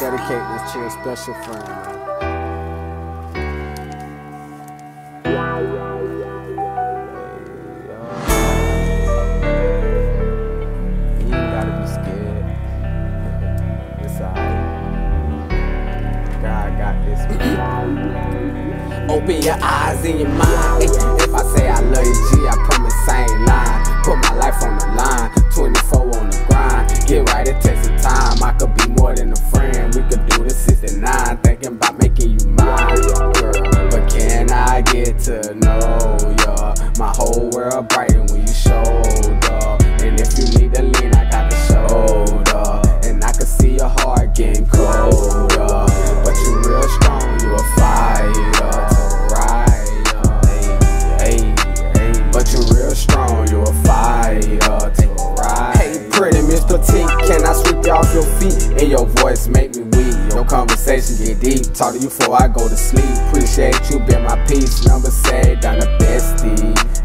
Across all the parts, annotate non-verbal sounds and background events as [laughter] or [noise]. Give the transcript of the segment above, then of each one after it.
dedicate this to a special friend, man. You gotta be scared. [laughs] It's alright. God got this. Open your eyes and your mind. If I say I love you, G, I promise I ain't lying. Put my life on the line, whole world brighten when you showed up. And if you need to lean, I got the shoulder. And I can see your heart getting colder. But you real strong, you a fighter to ride. But you real strong, you a fighter to ride. Hey, pretty Miss Petite, can I sweep you off your feet? And your voice make me weak. Your conversation get deep. Talk to you before I go to sleep. Appreciate you being my peace. Number saved on the bestie.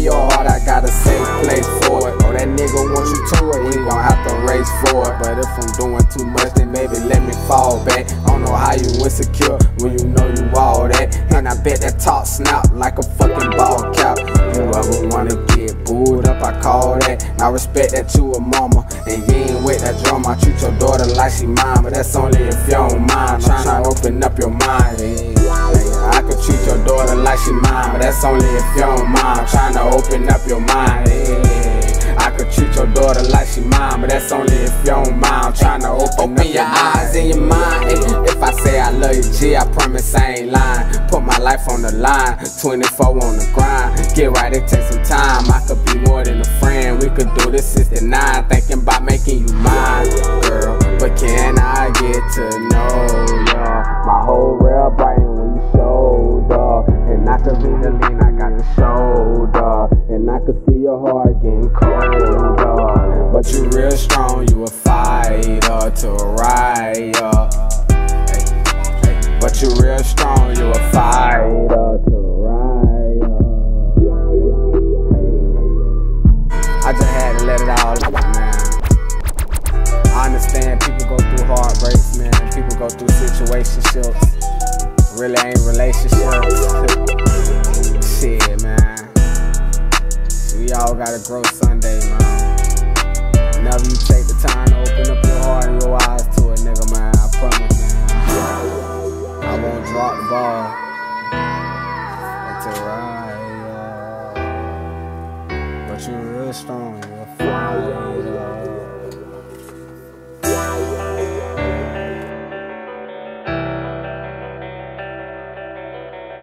Your heart, I got a safe place for it. Oh, that nigga want you to it, he gon' have to race for it. But if I'm doing too much, then maybe let me fall back. I don't know how you insecure when you know you all that. And I bet that talk snap like a fucking ball cap. You ever wanna get booed up, I call that. I respect that you a mama, and you ain't with that drama. Treat your daughter like she mine, but that's only if you don't mind. Tryna open up your mind. I could treat your daughter like she mine, but that's only if you don't mind. Tryna open up your mind. Hey, I could treat your daughter like she mine, but that's only if you don't mind. Tryna open, up your eyes and your mind. Hey, if I say I love you, G, I promise I ain't lying. Put my life on the line, 24 on the grind. Get right, it takes some time. I could be more than a friend. We could do this 69, thinking shoulder. And I could see your heart getting colder. But you real strong, you a fighter to ride up. But you real strong, you a fighter to ride up. I just had to let it all out, man. I understand people go through heartbreaks, man. People go through situationships. Really ain't relationships. gotta grow Sunday, man. Whenever you take the time to open up your heart and your eyes to a nigga, man, I promise, man. I won't drop the ball. It's alright, But you're real strong, you're fine.